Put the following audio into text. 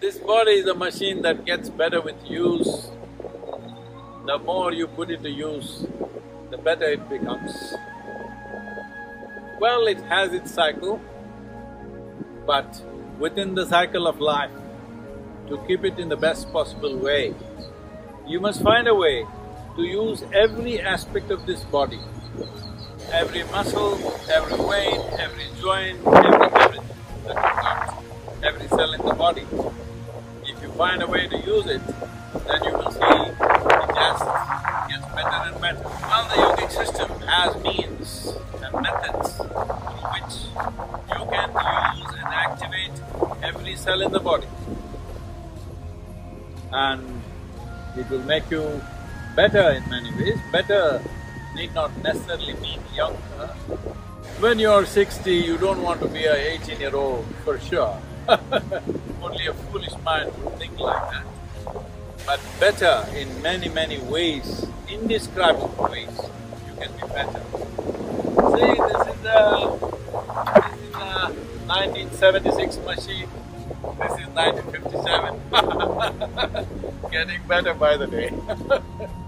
This body is a machine that gets better with use. The more you put it to use, the better it becomes. Well, it has its cycle, but within the cycle of life, to keep it in the best possible way, you must find a way to use every aspect of this body, every muscle, every vein, every joint, every everything that you got, every cell in the body. Find a way to use it, then you will see it just gets better and better. Well, the yogic system has means and methods through which you can use and activate every cell in the body. And it will make you better in many ways. Better need not necessarily mean younger. When you're sixty, you don't want to be a eighteen-year-old for sure. Only a foolish mind would think like that. But better in many, many ways, indescribable ways, you can be better. See, this is a… this is a 1976 machine, this is 1957 Getting better by the day